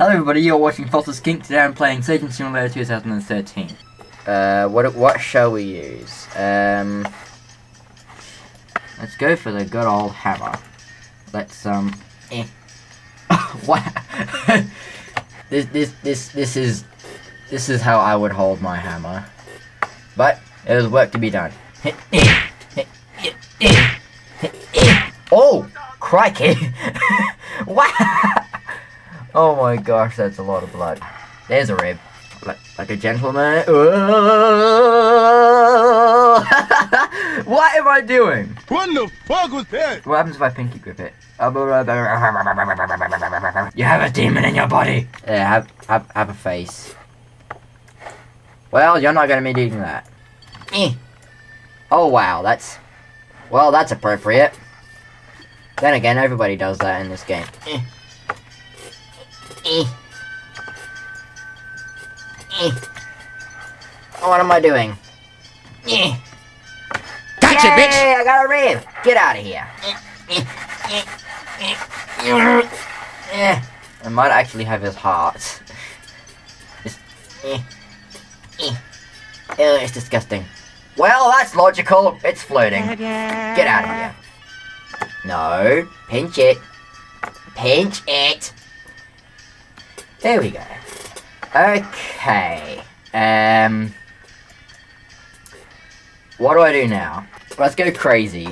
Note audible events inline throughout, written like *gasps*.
Hello everybody, you're watching Faulted Skink. Today I'm playing Surgeon Simulator 2013. Uh, what what shall we use? Um, Let's go for the good old hammer. Let's, um, eh. *laughs* wow. *laughs* this this this this is this is how I would hold my hammer, but there's work to be done. *laughs* oh, crikey! wow! Oh my gosh, that's a lot of blood. There's a rib, like like a gentleman. *laughs* what am I doing? What the fuck was that? What happens if I pinky grip it? You have a demon in your body. Yeah, have have have a face. Well, you're not gonna be doing that. Eh. Oh wow, that's well, that's appropriate. Then again, everybody does that in this game. Eh. Eh. Eh. What am I doing? Eh. Gotcha, Yay, bitch! I got a rib! Get out of here! I might actually have his heart. It's. Ew, it's disgusting. Well, that's logical. It's floating. Get out of here. No. Pinch it. Pinch it. There we go. Okay. Um. What do I do now? Let's go crazy.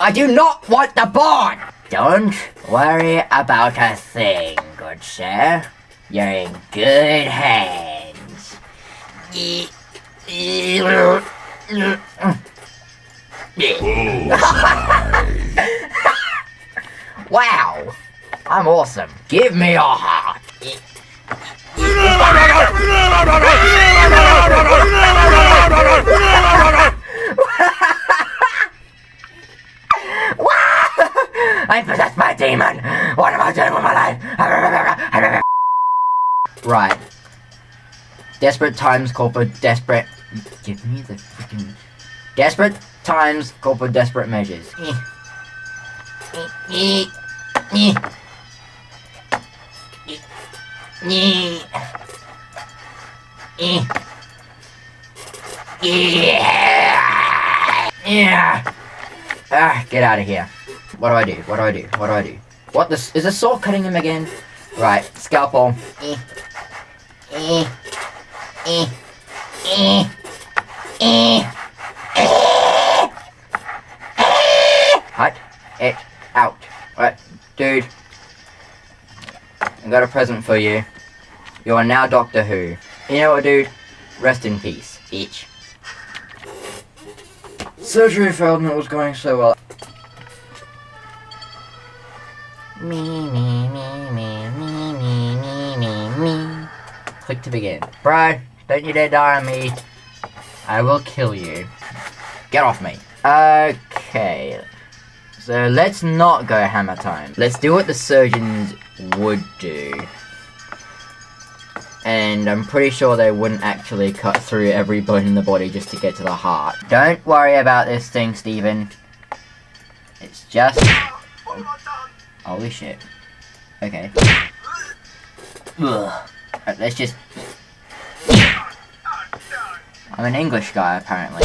I do not want the barn! Don't worry about a thing, good sir. You're in good hands. *laughs* wow! I'm awesome. Give me a heart. I possessed my demon. What am I doing with my life? Right. Desperate times call for desperate. Give me the freaking. Desperate times call for desperate measures. Eh. Eh. Eh. Yeah. Ah, get out of here. What do I do? What do I do? What do I do? What this is a saw cutting him again? Right, scalpel. Eh. Eh. Eh. Eh. Eh. Cut it out. Right, dude. I got a present for you. You are now Doctor Who. You know what, dude? Rest in peace, bitch. Surgery failed and it was going so well. Me, me, me, me, me, me, me, me, me. Click to begin. Bro, don't you dare die on me. I will kill you. Get off me. Okay. So let's not go hammer time. Let's do what the surgeons would do. And I'm pretty sure they wouldn't actually cut through every bone in the body just to get to the heart. Don't worry about this thing, Steven. It's just... Holy shit. Okay. Ugh. Let's just... I'm an English guy, apparently.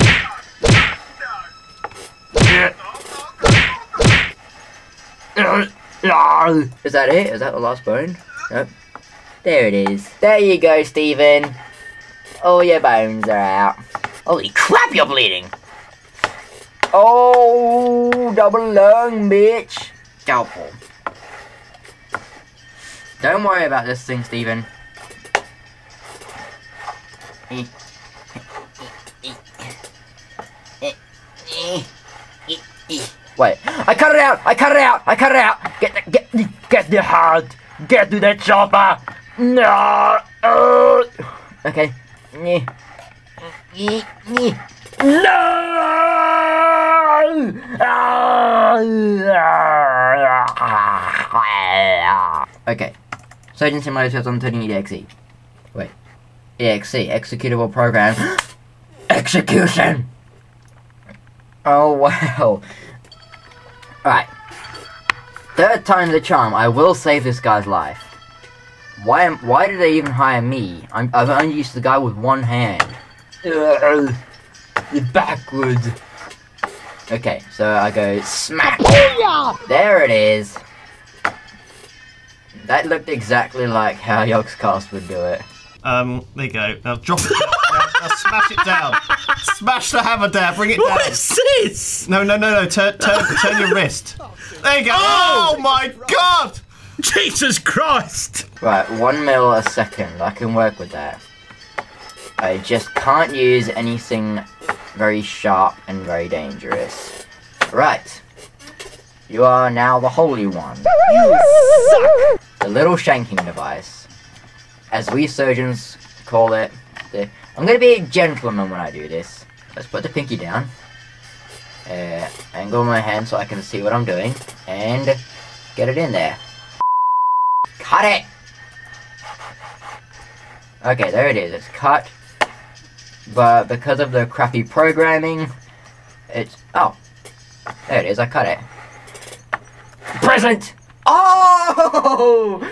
Is that it? Is that the last bone? Nope. There it is. There you go, Steven. All your bones are out. Holy crap, you're bleeding! Oh, double lung, bitch. Scalpel. Don't worry about this thing, Steven. Wait, I cut it out! I cut it out! I cut it out! Get the, get, get the heart! Get to the chopper! No! Uh, okay. No! Okay. Surgeon Simulator 2013 EXE. Wait. EXE, executable program. *gasps* Execution! Oh wow. Alright. Third time's the charm. I will save this guy's life. Why am? Why did they even hire me? I'm, I've only used the guy with one hand. Ugh, You're backwards. Okay, so I go smack. There it is. That looked exactly like how Yogscast would do it. Um, there you go. Now drop it. now, now smash it down. Smash the hammer down. Bring it down. What is this? No, no, no, no. Turn, turn, turn your wrist. There you go. Oh! Oh my god! *laughs* Jesus Christ! Right, one mil a second. I can work with that. I just can't use anything very sharp and very dangerous. Right. You are now the Holy One. You suck! The little shanking device. As we surgeons call it. The, I'm gonna be a gentleman when I do this. Let's put the pinky down. Uh, angle my hand so I can see what I'm doing. And get it in there. Cut it! Okay, there it is. It's cut. But because of the crappy programming, it's... Oh. There it is. I cut it. Present! Oh!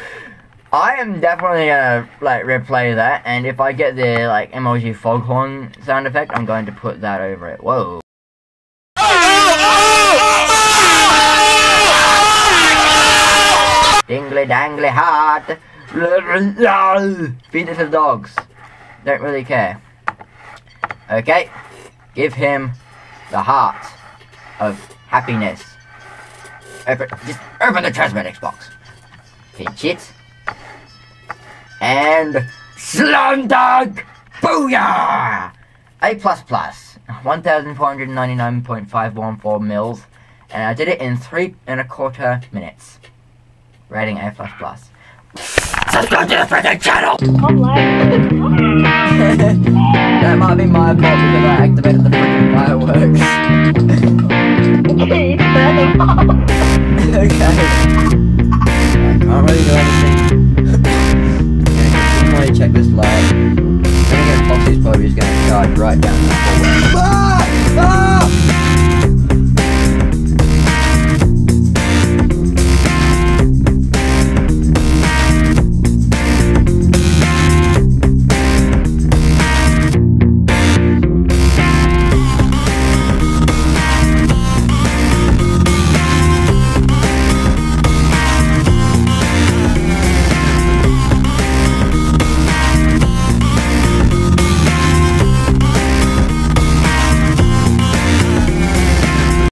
I am definitely gonna, like, replay that. And if I get the, like, emoji foghorn sound effect, I'm going to put that over it. Whoa. Dingly dangly heart. Feed it to the dogs. Don't really care. Okay. Give him the heart of happiness. Open, just open the transmitics box. Pinch it. And Slumdog! Booyah! A plus plus. 1,499.514 mils. And I did it in three and a quarter minutes writing A++. Subscribe to the freaking channel! *laughs* that might be my fault because I activated the freaking fireworks. *laughs*